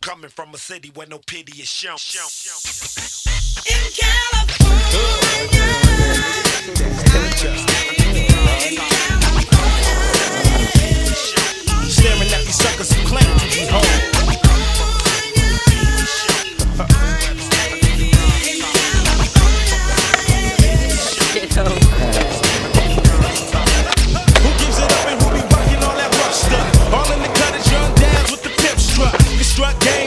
Coming from a city where no pity is shown. In California. What game.